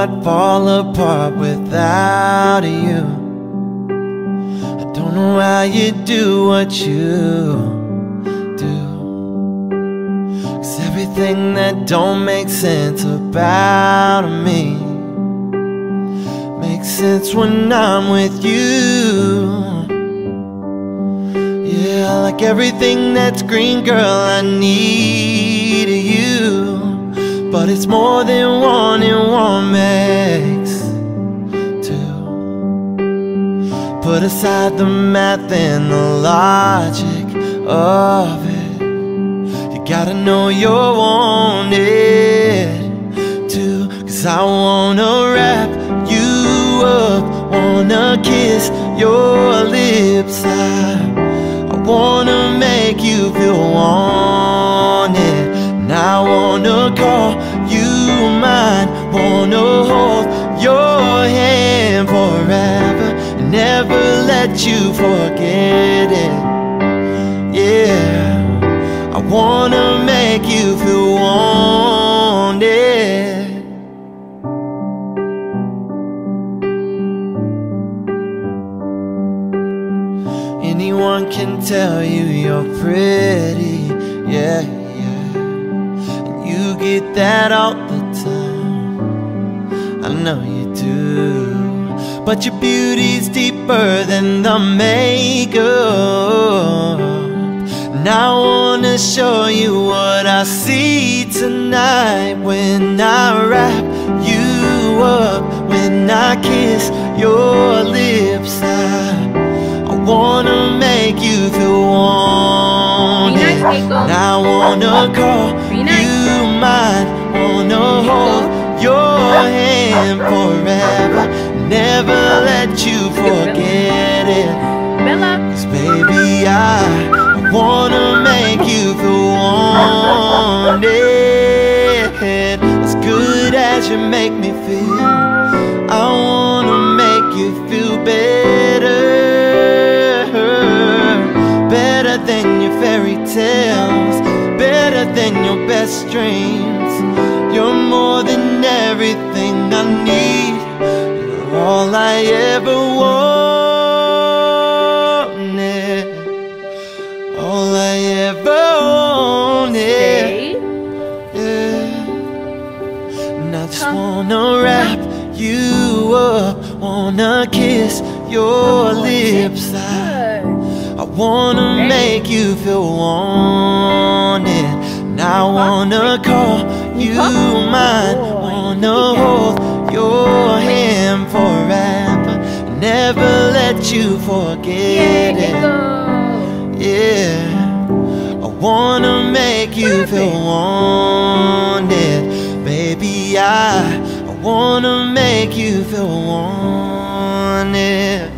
I'd fall apart without you. I don't know how you do what you do. Cause everything that don't make sense about me makes sense when I'm with you. Yeah, like everything that's green, girl, I need you. But it's more than one and one makes two. Put aside the math and the logic of it. You gotta know you're wanted too. Cause I wanna wrap you up, wanna kiss your lips. Let you forget it. Yeah, I wanna make you feel wanted. Anyone can tell you you're pretty, yeah, yeah. You get that all the time. I know you do. But your beauty's deeper than the makeup. And I wanna show you what I see tonight when I wrap you up, when I kiss your lips. I I wanna make you feel wanted. And I wanna call you mine. Wanna hold your hand forever. Never let you forget it. Bella. Cause baby, I, I wanna make you feel wanted. As good as you make me feel, I wanna make you feel better. Better than your fairy tales, better than your best dreams. You're more than everything I need. All I ever wanted. All I ever wanted. Yeah. And I just wanna wrap you up, wanna kiss your lips. I, I wanna make you feel wanted. And I wanna call you mine, wanna hold your never let you Yeah, forget it. Yeah, I wanna make you feel wanted, baby. I, I wanna make you feel wanted.